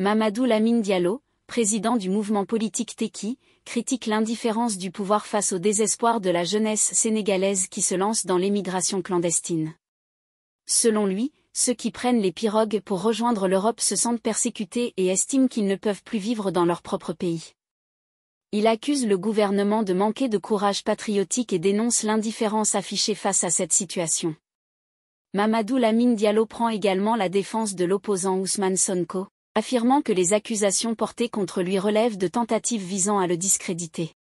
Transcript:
Mamadou Lamine Diallo, président du mouvement politique Teki, critique l'indifférence du pouvoir face au désespoir de la jeunesse sénégalaise qui se lance dans l'émigration clandestine. Selon lui, ceux qui prennent les pirogues pour rejoindre l'Europe se sentent persécutés et estiment qu'ils ne peuvent plus vivre dans leur propre pays. Il accuse le gouvernement de manquer de courage patriotique et dénonce l'indifférence affichée face à cette situation. Mamadou Lamine Diallo prend également la défense de l'opposant Ousmane Sonko, affirmant que les accusations portées contre lui relèvent de tentatives visant à le discréditer.